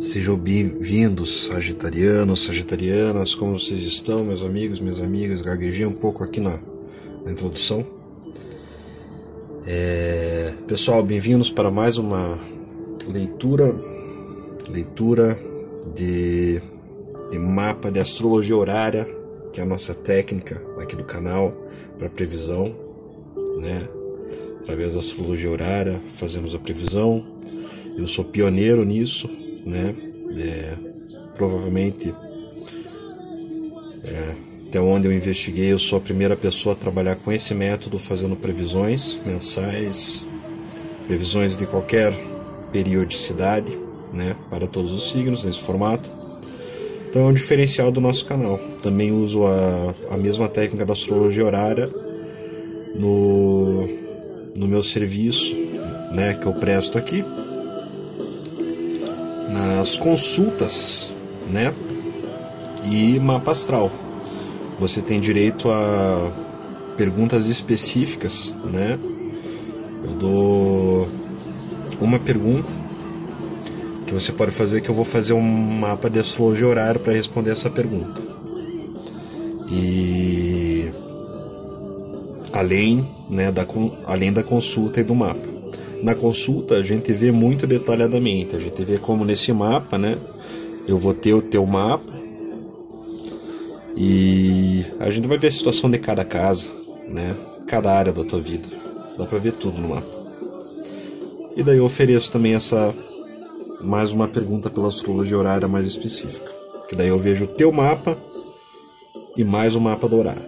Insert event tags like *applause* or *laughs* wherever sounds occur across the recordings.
Sejam bem-vindos, sagitarianos, sagitarianas, como vocês estão, meus amigos, minhas amigas? Gaguejei um pouco aqui na, na introdução. É, pessoal, bem-vindos para mais uma leitura, leitura de, de mapa de astrologia horária, que é a nossa técnica aqui do canal para previsão, né? Através da astrologia horária, fazemos a previsão. Eu sou pioneiro nisso, né? É, provavelmente é, até onde eu investiguei, eu sou a primeira pessoa a trabalhar com esse método, fazendo previsões mensais, previsões de qualquer periodicidade, né, para todos os signos nesse formato. Então é um diferencial do nosso canal. Também uso a, a mesma técnica da astrologia horária no, no meu serviço, né, que eu presto aqui, nas consultas, né? E mapa astral. Você tem direito a perguntas específicas, né? Eu dou uma pergunta que você pode fazer que eu vou fazer um mapa de astrologia horário para responder essa pergunta. E além, né, da além da consulta e do mapa. Na consulta a gente vê muito detalhadamente, a gente vê como nesse mapa, né? Eu vou ter o teu mapa e a gente vai ver a situação de cada casa, né? Cada área da tua vida. Dá para ver tudo no mapa. E daí eu ofereço também essa mais uma pergunta pela astrologia horária mais específica. Que daí eu vejo o teu mapa e mais o mapa do horário.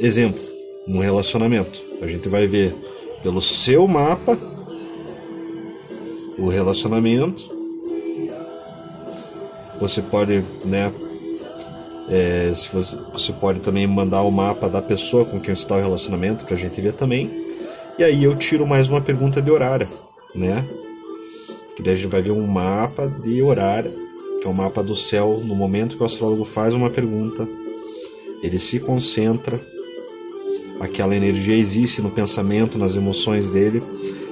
Exemplo, um relacionamento. A gente vai ver pelo seu mapa o relacionamento. Você pode, né? É, se você, você pode também mandar o mapa da pessoa com quem está o relacionamento para a gente ver também. E aí eu tiro mais uma pergunta de horário, né? Que daí a gente vai ver um mapa de horário, que é o mapa do céu no momento que o astrólogo faz uma pergunta, ele se concentra, aquela energia existe no pensamento, nas emoções dele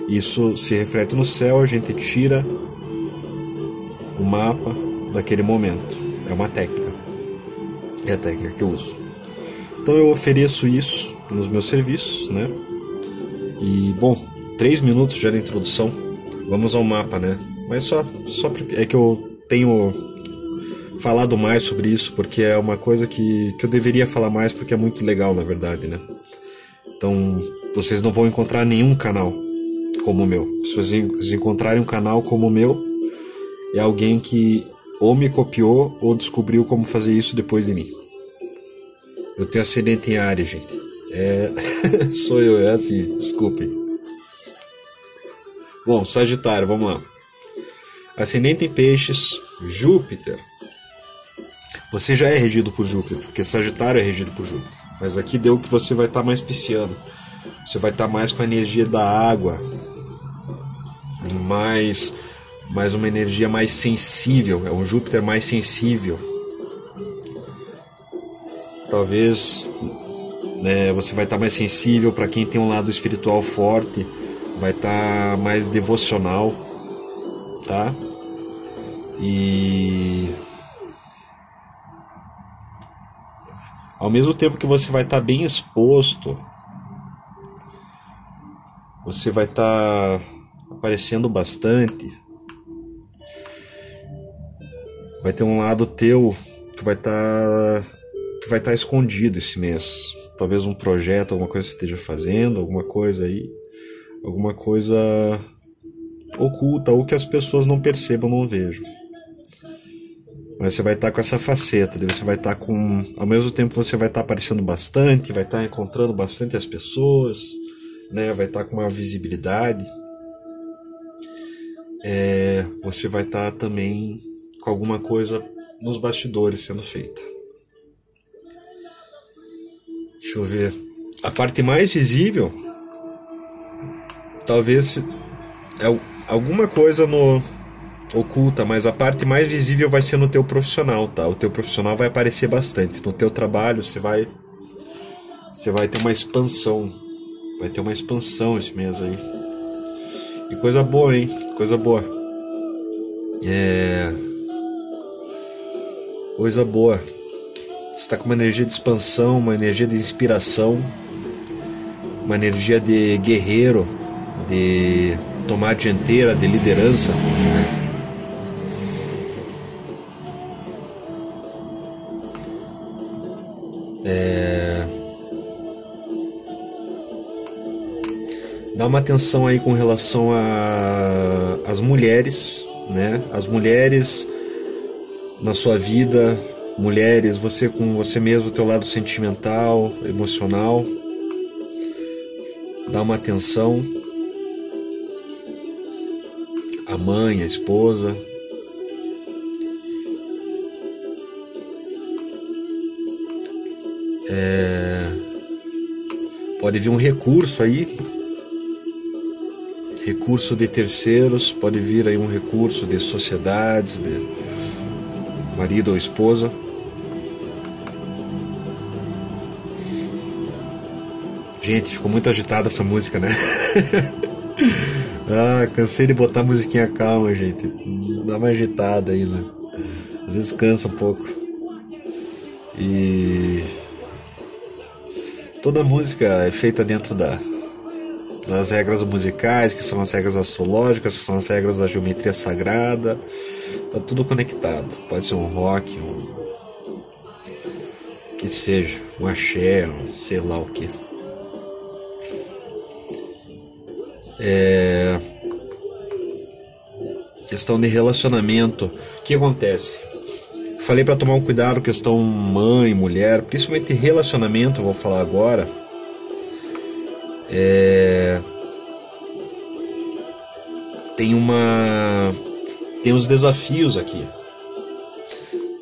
isso se reflete no céu, a gente tira o mapa daquele momento. É uma técnica. É a técnica que eu uso. Então eu ofereço isso nos meus serviços, né? E bom, três minutos já de introdução. Vamos ao mapa, né? Mas só, só é que eu tenho falado mais sobre isso porque é uma coisa que, que eu deveria falar mais porque é muito legal, na verdade, né? Então vocês não vão encontrar nenhum canal como o meu. Se vocês encontrarem um canal como o meu, é alguém que ou me copiou ou descobriu como fazer isso depois de mim. Eu tenho acidente em área, gente. É. *laughs* Sou eu, é assim, desculpem. Bom, Sagitário, vamos lá. Ascendente em Peixes, Júpiter. Você já é regido por Júpiter, porque Sagitário é regido por Júpiter. Mas aqui deu que você vai estar tá mais pisciano. Você vai estar tá mais com a energia da água, mais, mais uma energia mais sensível, é um Júpiter mais sensível. Talvez né, você vai estar tá mais sensível para quem tem um lado espiritual forte, vai estar tá mais devocional, tá? E ao mesmo tempo que você vai estar tá bem exposto, você vai estar tá aparecendo bastante. Vai ter um lado teu que vai estar tá, que vai estar tá escondido esse mês. Talvez um projeto, alguma coisa que você esteja fazendo, alguma coisa aí, alguma coisa oculta ou que as pessoas não percebam, não vejam. Mas você vai estar tá com essa faceta, você vai estar tá com. Ao mesmo tempo você vai estar tá aparecendo bastante, vai estar encontrando bastante as pessoas, né? Vai estar com uma visibilidade é, você vai estar também com alguma coisa nos bastidores sendo feita. Deixa eu ver. A parte mais visível, talvez é alguma coisa no oculta, mas a parte mais visível vai ser no teu profissional, tá? O teu profissional vai aparecer bastante. No teu trabalho você vai você vai ter uma expansão Vai ter uma expansão esse mês aí. E coisa boa, hein? Coisa boa. É. Coisa boa. Você tá com uma energia de expansão, uma energia de inspiração, uma energia de guerreiro, de tomar dianteira, de liderança. É... Dá uma atenção aí com relação às mulheres, né? As mulheres na sua vida, mulheres, você com você mesmo, teu lado sentimental, emocional. Dá uma atenção. A mãe, a esposa, É... Pode vir um recurso aí, recurso de terceiros, pode vir aí um recurso de sociedades, de marido ou esposa. Gente, ficou muito agitada essa música, né? *laughs* ah, cansei de botar musiquinha calma, gente. Dá uma agitada aí, né? Às vezes cansa um pouco. E toda música é feita dentro da, das regras musicais, que são as regras astrológicas, que são as regras da geometria sagrada. Tá tudo conectado. Pode ser um rock, um que seja, um axé, um sei lá o que. É... Questão de relacionamento. O que acontece? Falei para tomar um cuidado questão mãe, mulher, principalmente relacionamento, vou falar agora. É... Tem uma tem os desafios aqui.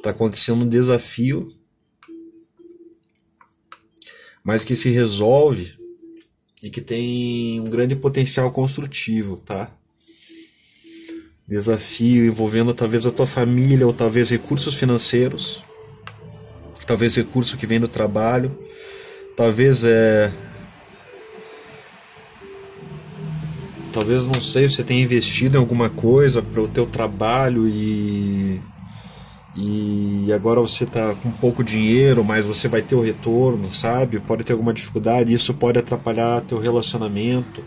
Tá acontecendo um desafio, mas que se resolve e que tem um grande potencial construtivo, tá? Desafio envolvendo talvez a tua família ou talvez recursos financeiros, talvez recurso que vem do trabalho, talvez é talvez não sei, você tenha investido em alguma coisa para o teu trabalho e e agora você está com pouco dinheiro, mas você vai ter o retorno, sabe? Pode ter alguma dificuldade, isso pode atrapalhar teu relacionamento.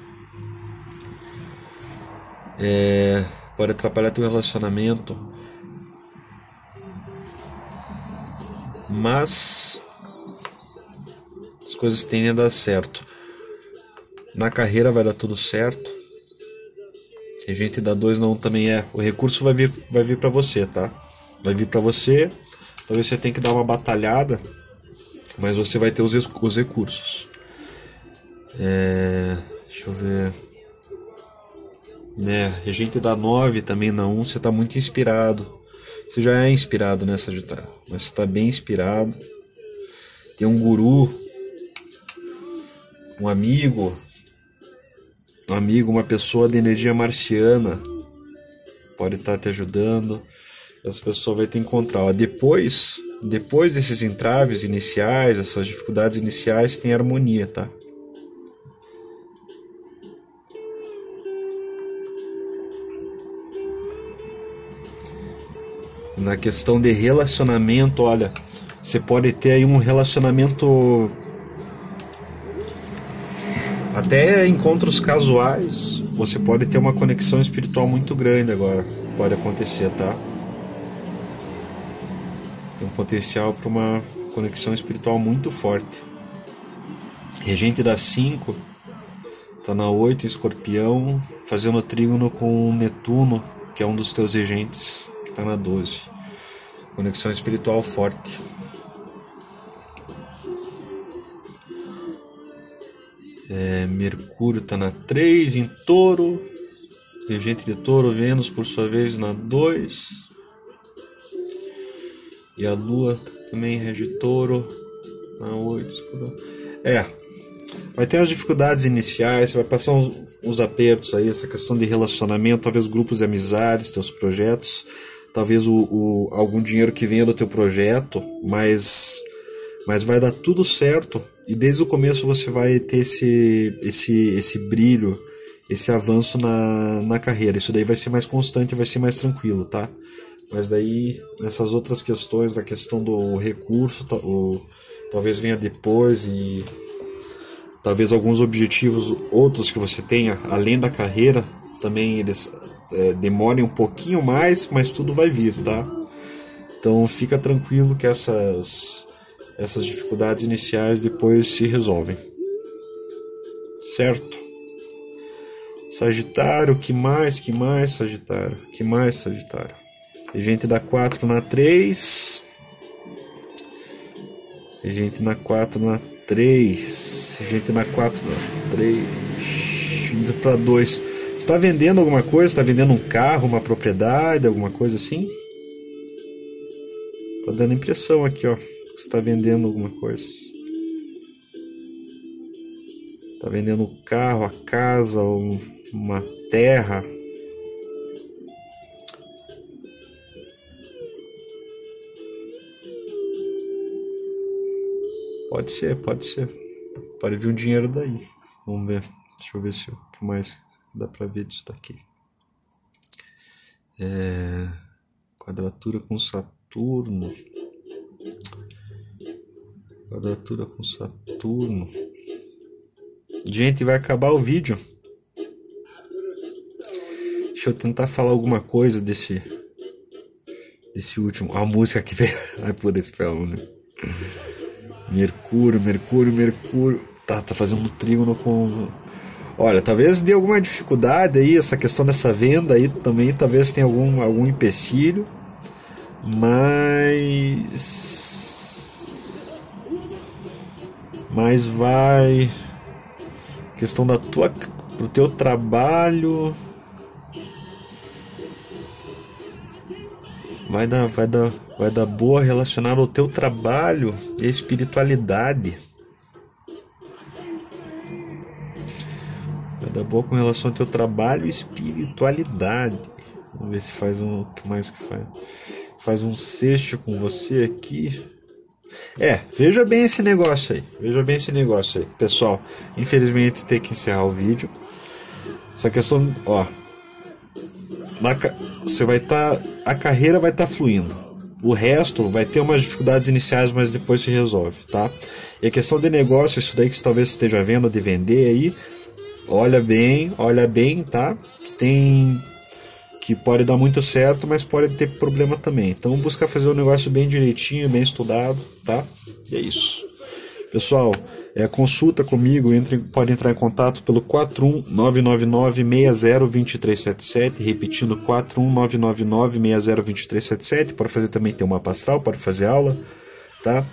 É, pode atrapalhar teu relacionamento. Mas as coisas tendem a dar certo. Na carreira vai dar tudo certo. E gente da dois não também é. O recurso vai vir, vai vir para você, tá? Vai vir para você. Talvez você tenha que dar uma batalhada, mas você vai ter os, os recursos. É, deixa eu ver né? Regente da 9 também na 1, você está muito inspirado. Você já é inspirado nessa Sagitário, mas você está bem inspirado. Tem um guru, um amigo, um amigo, uma pessoa de energia marciana pode estar tá te ajudando. Essa pessoa vai te encontrar. Depois, depois desses entraves iniciais, essas dificuldades iniciais, tem harmonia, tá? Na questão de relacionamento, olha, você pode ter aí um relacionamento até encontros casuais, você pode ter uma conexão espiritual muito grande agora, pode acontecer, tá? Tem um potencial para uma conexão espiritual muito forte. Regente da 5 tá na 8 escorpião, fazendo trígono com Netuno, que é um dos teus regentes está na 12. Conexão espiritual forte. É, Mercúrio está na 3 em touro. Regente de touro, Vênus por sua vez na 2. E a Lua também rege touro na 8. É, vai ter as dificuldades iniciais, vai passar uns, uns apertos aí, essa questão de relacionamento, talvez grupos de amizades, teus projetos talvez o, o, algum dinheiro que venha do teu projeto, mas, mas vai dar tudo certo e desde o começo você vai ter esse, esse, esse brilho, esse avanço na, na carreira. Isso daí vai ser mais constante vai ser mais tranquilo, tá? Mas daí, nessas outras questões, da questão do recurso, tá, o, talvez venha depois e talvez alguns objetivos outros que você tenha além da carreira também eles é, demorem um pouquinho mais, mas tudo vai vir, tá? Então fica tranquilo que essas essas dificuldades iniciais depois se resolvem. Certo? Sagitário, que mais? Que mais, Sagitário? Que mais, Sagitário? Tem gente da 4 na 3. Tem gente na 4 na 3. Tem gente na 4 na 3. Indo para 2. Está vendendo alguma coisa? Está vendendo um carro, uma propriedade, alguma coisa assim? Tá dando impressão aqui, ó. Você está vendendo alguma coisa. Está vendendo um carro, a casa, uma terra. Pode ser, pode ser. Pode vir um dinheiro daí. Vamos ver. Deixa eu ver se o que mais dá para ver disso daqui. É... Quadratura com Saturno. Quadratura com Saturno. Gente, vai acabar o vídeo. Deixa eu tentar falar alguma coisa desse desse último. A música que veio. *laughs* Ai, por esse pelo, né? Mercúrio, Mercúrio, Mercúrio. Tá, tá fazendo trígono com. Olha, talvez dê alguma dificuldade aí, essa questão dessa venda aí também, talvez tenha algum, algum empecilho. Mas. Mas vai. Questão da tua. pro teu trabalho. Vai dar, vai dar, vai dar boa relacionada ao teu trabalho e a espiritualidade. Dar boa com relação ao teu trabalho e espiritualidade. Vamos ver se faz um. Que mais que faz? Faz um sexto com você aqui. É, veja bem esse negócio aí. Veja bem esse negócio aí. Pessoal, infelizmente tem que encerrar o vídeo. Essa questão, ó. Na, você vai estar. Tá, a carreira vai estar tá fluindo. O resto vai ter umas dificuldades iniciais, mas depois se resolve, tá? E a questão de negócio, isso daí que você talvez esteja vendo de vender aí, olha bem, olha bem, tá? Tem que pode dar muito certo, mas pode ter problema também. Então busca fazer o negócio bem direitinho, bem estudado, tá? E é isso. Pessoal, é, consulta comigo, entre, pode entrar em contato pelo 41999602377, repetindo 41999602377, pode fazer também ter uma pastral, pode fazer aula, tá?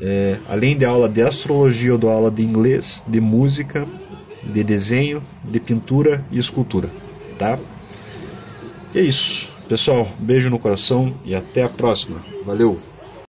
É, além de aula de astrologia, eu dou aula de inglês, de música, de desenho, de pintura e escultura, tá? E é isso. Pessoal, beijo no coração e até a próxima. Valeu!